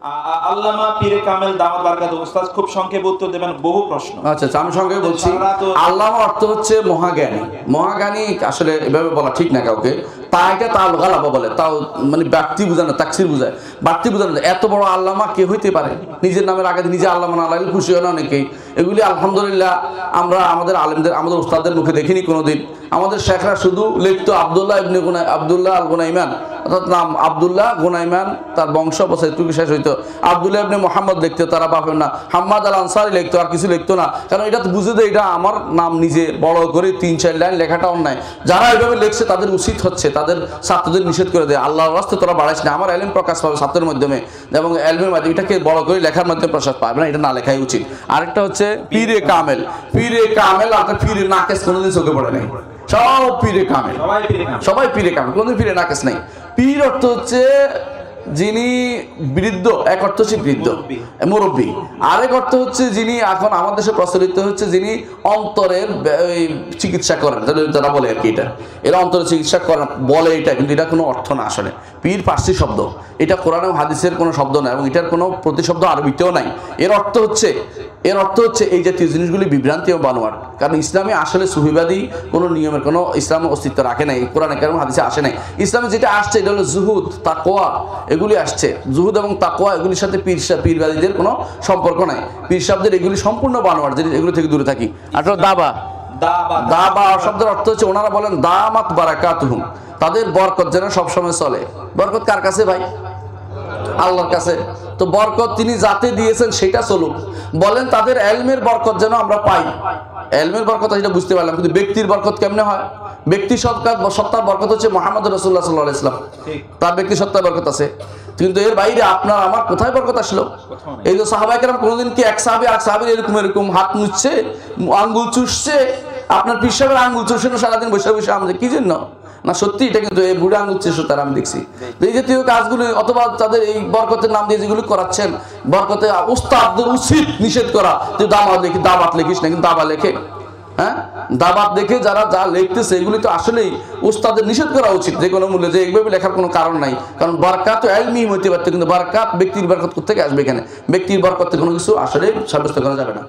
আল্লামা পীরে কামেল দামাত বারকাত উস্তাদ খুব সংক্ষেপে উত্তর দেবেন বহু প্রশ্ন। আচ্ছা আচ্ছা আমি সঙ্গে বলছি আল্লাহ অর্থ হচ্ছে মহাজ্ঞানী। মহাজ্ঞানী আসলে এভাবে বলা ঠিক না কাউকে। তা এটা গালাবা বলে তাও মানে ব্যক্তি বোঝানো তাকসির বোঝায়। ব্যক্তি বোঝানো এত বড় আল্লামা কে হইতে পারে? নিজের নামের আগে নিজে আল্লামা না লাগলে খুশি হয় না অনেকেই। এগুলি আলহামদুলিল্লাহ আমরা আমাদের আলেমদের আমাদের উস্তাদের মুখে দেখিনি কোনোদিন। আমাদের শেখরা শুধু লিখতো আবদুল্লাহ ইবনে গুনাই আবদুল্লাহ আল গুনাইমান অর্থাৎ নাম আবদুল্লাহ গুনাইমান তার বংশ বসে একটু শেষ হইতো আবদুল্লাহ ইবনে মোহাম্মদ লিখতো তারা বাপের না। হাম্মাদ আল আনসারি লিখতো আর কিছু লিখতো না। কারণ এটা তো বুঝে দেয় এটা আমার নাম নিজে বড় করে তিন চার লাইন লেখাটা অন্যায়। যারা এইভাবে লিখছে তাদের উচিত হচ্ছে তাদের ছাত্রদের নিষেধ করে দেয়। আল্লাহর রাস্তে তোরা বাড়াইস না। আমার এলএম প্রকাশ পাবে ছাত্রের মাধ্যমে। এবং এলমের মাধ্যমে এটাকে বড় করে লেখার মাধ্যমে প্রকাশ পাবে না এটা না লেখাই উচিত। আরেকটা হচ্ছে পীরে কামেল। পীরে কামেল আর একটা পীরে নাকেশ কোনোদিন চোখে পড়ে নাই। সব পীরে কামেল। সবাই পীরে কামেল। সবাই পীরে কামেল কোনোদিন পীরে নাকেশ নাই। পীর অর্থ হচ্ছে যিনি বৃদ্ধ এক অর্থ হচ্ছে বৃদ্ধ মুরব্বী। আরেক অর্থ হচ্ছে যিনি এখন আমাদের দেশে প্রচলিত হচ্ছে যিনি অন্তরের চিকিৎসা করেন। তারা বলে আর কি এটা? এরা অন্তরের চিকিৎসা করেন বলে এটা কিন্তু এটা কোনো অর্থ না আসলে। পীর পার্সি শব্দ। এটা কোরআন হাদিসের কোনো শব্দ না এবং এটার কোনো প্রতিশব্দ আরবিতেও নাই। এর অর্থ হচ্ছে এর অর্থ হচ্ছে এই জাতীয় জিনিসগুলি বিভ্রান্তি ও বানোয়ার কারণ ইসলামে আসলে সুফিবাদী কোনো নিয়মের কোনো ইসলামের অস্তিত্ব রাখে নাই কোরআন কারণ হাদিসে আসে নাই। ইসলামে যেটা আসছে এটা হলো জুহুদ তাকোয়া এগুলি আসছে। জুহুদ এবং তাকোয়া এগুলির সাথে পীর পীরবাদীদের কোনো সম্পর্ক নাই। পীর সাহেবদের এগুলি সম্পূর্ণ বানোয়ার এগুলো থেকে দূরে থাকি। আসলে দাবা দাবা। দাবা শব্দের অর্থ হচ্ছে ওনারা বলেন দামাত বারাকাতুহুম। তাদের বরকত যেন সবসময় চলে। বরকত কার কাছে ভাই? আল্লাহর কাছে। তো বরকত তিনি যাতে দিয়েছেন সেটা চলুক। বলেন তাদের এলমের বরকত যেন আমরা পাই। এলমের বরকত সেটা বুঝতে পারলাম কিন্তু ব্যক্তির বরকত কেমনে হয়? ব্যক্তি সত্তার সত্তার বরকত হচ্ছে মোহাম্মদ রসুল্লাহ সাল্লাহ ইসলাম তার ব্যক্তি সত্তার বরকত আছে। কিন্তু এর বাইরে আপনার আমার কোথায় বরকত আসলো? এই যে সাহাবাই কেরাম কোনোদিন কি এক সাহাবি এক সাহাবির এরকম এরকম হাত মুছছে আঙ্গুল চুষছে? আপনার পিসাবের আঙ্গুল চুষছে না সারাদিন বসে বসে আমাদের কি জন্য? না, সত্যি এটা কিন্তু এই বুড়া আঙ্গুল চুষো তারা আমি দেখছি। এই জাতীয় কাজগুলো অথবা তাদের এই বরকতের নাম দিয়ে যেগুলো করাচ্ছেন, বরকতে উস্তাদদের উচিত নিষেধ করা তুই দাবাত লিখি দাবাত লিখিস না কিন্তু দাবা লেখে। হ্যাঁ? দাবাত দেখে যারা যা লিখতেছে, এগুলি তো আসলেই উস্তাদের নিষেধ করা উচিত যে কোনো মূল্যে, যে এইভাবে লেখার কোনো কারণ নাই। কারণ বরকাত তো এলমি হইতে পারতো কিন্তু বরকাত ব্যক্তির বরকত থেকে আসবে এখানে? ব্যক্তির বরকতে কোনো কিছু আসলে সাব্যস্ত করা যাবে না।